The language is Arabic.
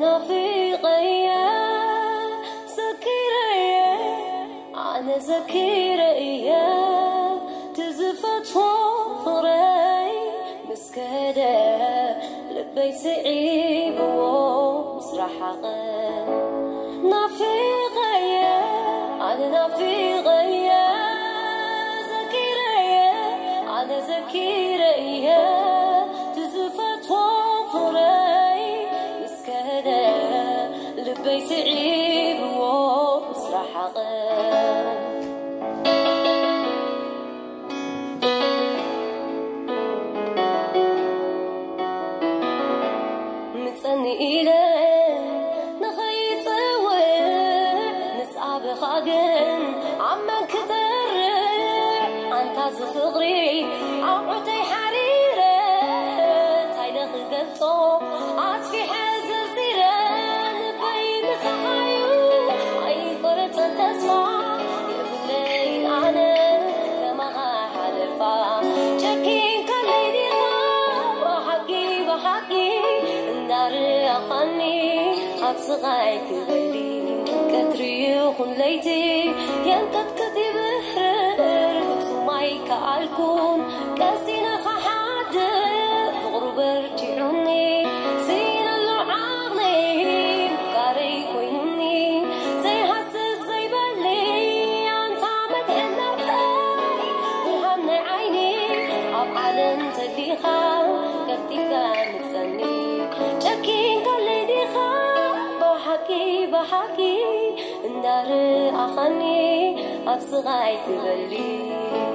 enough. نذاكر أيام تزفت وفراي مسكدة لبي سعيب ومسرح نافي غيا على نافي غيا زكيريا على زكيريا تزفت وفراي مسكدة لبي سعيب ومسرح غير إلان وين نسعى بخاقن عما كتر عن تازو صغري عمعتي حريرة تايدا خلقلتو عطفي حزر زيران بي مسحايو أي قرط تسمع يبني وحكي خلني أبصغايك غيري كتري خليتي. ينكت كتي بحر سمعيك عالكون كاسينا خحاد غرب ارجعوني سينا لعاني بقاري كوينوني زي حسس زي بالي أنت عمد انتي وحن عيني. أبعد انت اللي خان كتي بحكي بحكي النار أخني أبصغاي تبلي